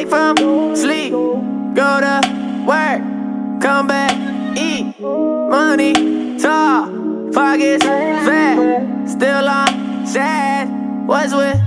wake from sleep, go to work, come back, eat, money, talk, pockets fat, still on sad. What's with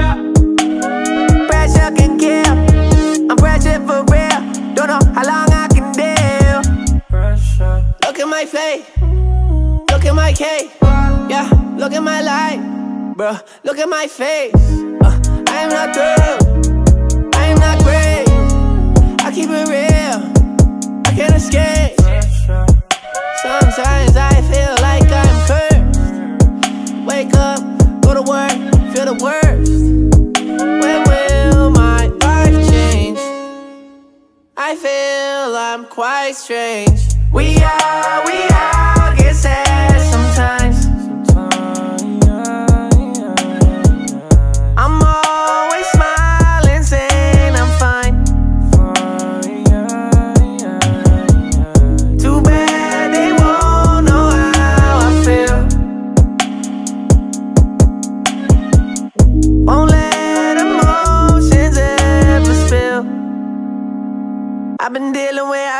pressure, Pressure can kill. I'm pressure for real. Don't know how long I can deal. pressure. Look at my face. Look at my. Yeah, look at my life. Bruh, look at my face. Uh, I am not through. I am not great. I keep it real. I can't escape. I'm quite strange. We are,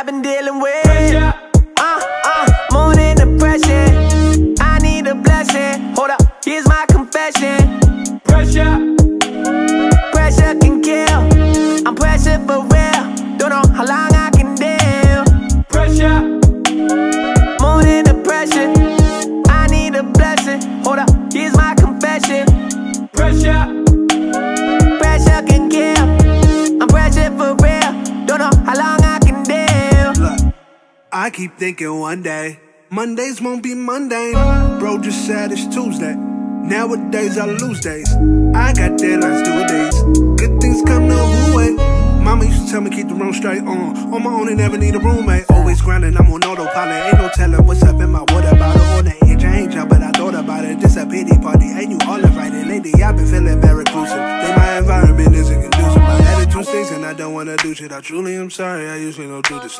I've been dealing with. I keep thinking one day Mondays won't be mundane. Bro just said it's Tuesday. Nowadays I lose days. I got deadlines due days. Good things come who way. Mama used to tell me keep the room straight on. On my own and never need a roommate. Always grinding, I'm on autopilot. Ain't no telling what's up in my water bottle. On the edge, I ain't but I thought about it. This a pity party, ain't you all invited? Lately, I've been feeling very reclusive. Think my environment isn't conducive. My attitude stinks and I don't wanna do shit. I truly am sorry, I usually don't do this.